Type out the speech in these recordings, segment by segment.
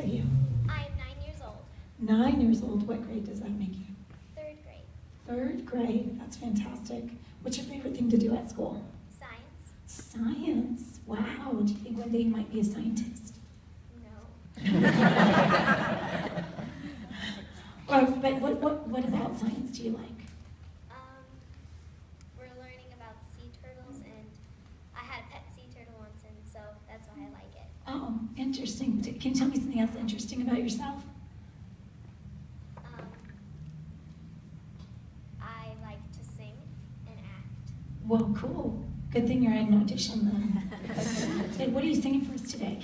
are you? I am nine years old, Nine years old. What grade does that make you? third grade. Third grade. That's fantastic. What's your favorite thing to do at school? Science? Science. Wow. Do you think one day you might be a scientist? No. Or, but what, what, what about science do you like? Um, we're learning about sea turtles, and I had a pet sea turtle once, and so that's why I like it. Oh, interesting. Can you tell me something else interesting about yourself? Um, I like to sing and act. Well, cool. Good thing you're at an audition then. What are you singing for us today,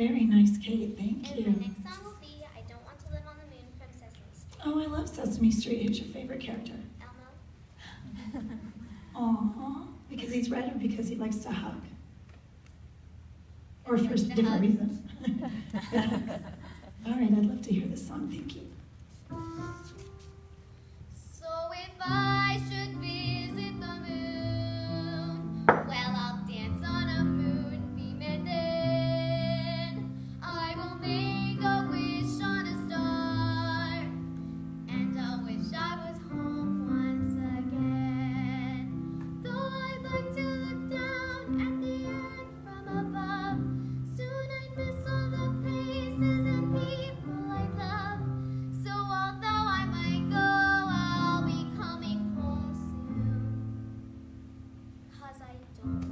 Very nice, Kate. Thank And my you. next song will be I Don't Want to Live on the Moon from Sesame Street. Oh, I love Sesame Street. Who's your favorite character? Elmo. Aw, because he's red or because he likes to hug? Or for different hug. reasons? All right, I'd love to hear this song. Thank you. Thank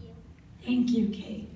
you. Thank you, Kate.